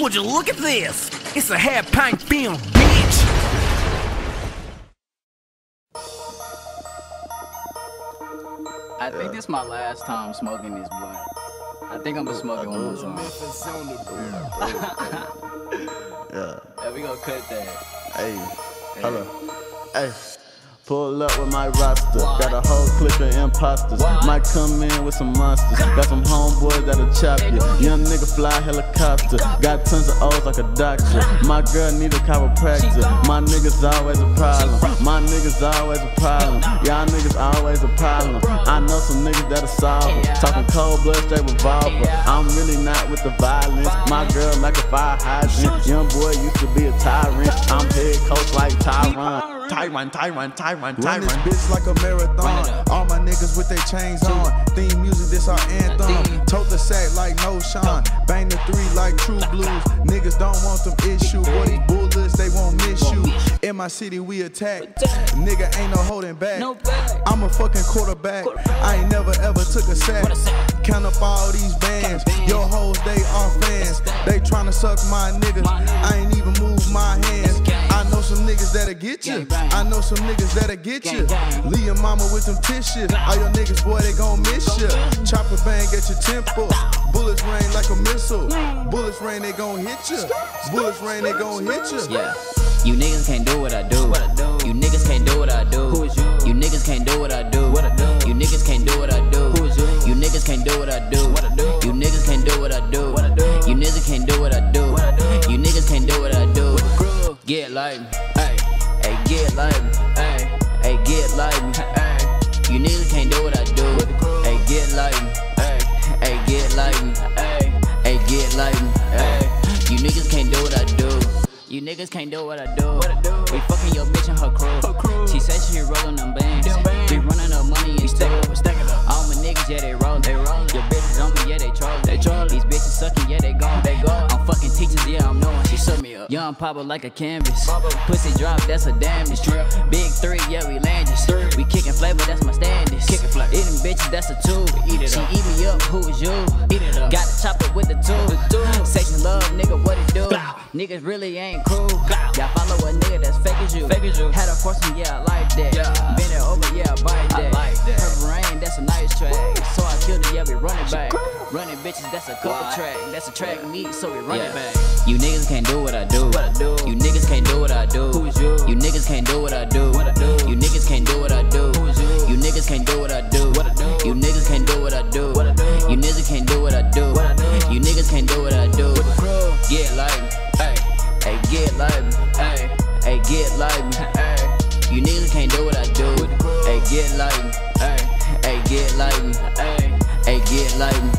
Would you look at this? It's a half pint film, bitch! I think this is my last time smoking this blunt. I think I'm gonna smoke it one more time. Yeah. Yeah, we gonna cut that. Hey. Hello. Hey. Pull up with my roster. Got a whole clique of imposters. Might come in with some monsters. Got some homeboys that'll chop you. Young nigga fly helicopter. Got tons of O's like a doctor. My girl need a chiropractor. My niggas always a problem. My niggas always a problem. Y'all niggas always a problem. I know some niggas that'll solve it. Talking cold blood, straight revolver. I'm really not with the violence. My girl like a fire hydrant. Young boy used to be a tyrant. I'm head coach like Tyron. Tyron, Tyron, Tyron, Run Tyron. this bitch like a marathon. All my niggas with their chains on. Theme music, this our anthem. Tote the sack like no Sean. Bang the three like true blues. Niggas don't want them issue. Boy, these bullets, they won't miss you. In my city, we attack. Nigga ain't no holding back. I'm a fucking quarterback. I ain't never ever took a sack. Count up all these bands. Your hoes, they are fans. They tryna suck my niggas. I ain't even move my hands. I know some niggas that'll get you. I know some niggas that'll get you. Leave your mama with them tissues. All your niggas, boy, they gon' miss you. Chopper bang at your temple. Bullets rain like a missile. Bullets rain, they gon' hit you. Bullets rain, they gon' hit you. Yeah. You niggas can't do what I do. You niggas can't do what I do. Who is you? You niggas can't do like me, ay, ay, get like me, ay, ay, get like me, ay. You niggas can't do what I do. Ay, get like me, ay, ay, get like me, ay, ay, get like me, ay. You niggas can't do what I do. You niggas can't do what I do. We fucking your bitch and her crew. She said she rolling them bands. We running up money and stuff. All my niggas, yeah, they rollin'. They rollin'. Your up. Young Papa like a canvas. Pussy drop, that's a damage. Big three, yeah, we land landed. We kicking flavor, that's my standards. Kicking flavor. Eating bitches, that's a two. Eat it she up. eat me up, who is you? Eat it up. Gotta the chopper with the two. Section love, nigga, what it do? Niggas really ain't cool. Y'all follow a nigga that's fake as you. Fake as you. Had a force me, yeah, I like that. Yeah. Bend it over, yeah, I it, yeah, we run it back. Running bitches, that's a couple track. That's a track meet, so we run it Yeah. back. You niggas can't do what I do. What I do. You niggas can't do what I do. Who is you? You niggas can't do what I do. What I do. You niggas can't do what I do. Who is you? You niggas can't do what I do. What I do. You niggas can't do what I do. What I do. You niggas can't do what I do. What I do. You niggas can't do what I do. With the crew. Get like ay, ay, get like ay, ay, get like me, ay. You niggas can't do what I do, With the crew. ay, get like me, Light.